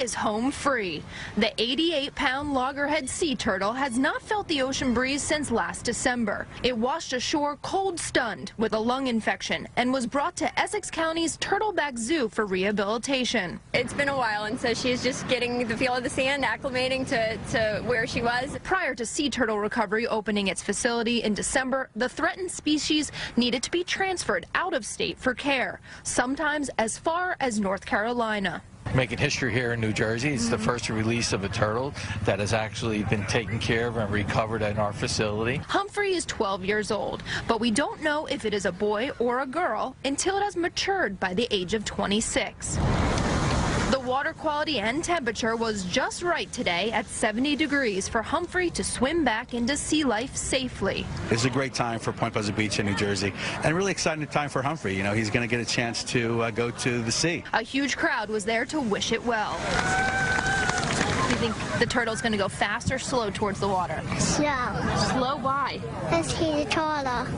is home free. The 88-pound loggerhead sea turtle has not felt the ocean breeze since last December. It washed ashore cold stunned with a lung infection and was brought to Essex County's Turtleback Zoo for rehabilitation. It's been a while, and so she's just getting the feel of the sand, acclimating to, to where she was. Prior to Sea Turtle Recovery opening its facility in December, the threatened species needed to be transferred out of state for care, sometimes as far as North Carolina. Making history here in New Jersey. It's the mm-hmm. first release of a turtle that has actually been taken care of and recovered in our facility. Humphrey is 12 years old, but we don't know if it is a boy or a girl until it has matured by the age of 26. The water quality and temperature was just right today at 70 degrees for Humphrey to swim back into sea life safely. It's a great time for Point Pleasant Beach in New Jersey, and really exciting time for Humphrey. You know, he's going to get a chance to uh, go to the sea. A huge crowd was there to wish it well. Do you think the turtle's going to go fast or slow towards the water? Slow. Slow, why? Let's see the taller.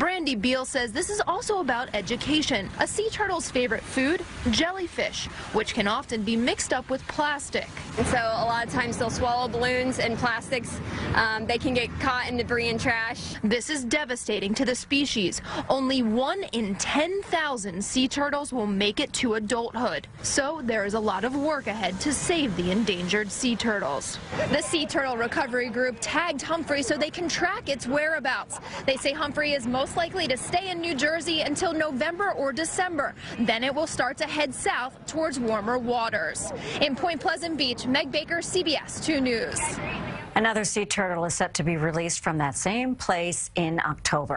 Brandi Biehl says this is also about education. A sea turtle's favorite food, jellyfish, which can often be mixed up with plastic. And so a lot of times they'll swallow balloons and plastics. Um, they can get caught in debris and trash. This is devastating to the species. Only one in 10,000 sea turtles will make it to adulthood. So there is a lot of work ahead to save the endangered sea turtles. The Sea Turtle Recovery Group tagged Humphrey so they can track its whereabouts. They say Humphrey is most likely to stay in New Jersey until November or December. Then it will start to head south towards warmer waters. In Point Pleasant Beach, Meg Baker, CBS 2 News. Another sea turtle is set to be released from that same place in October.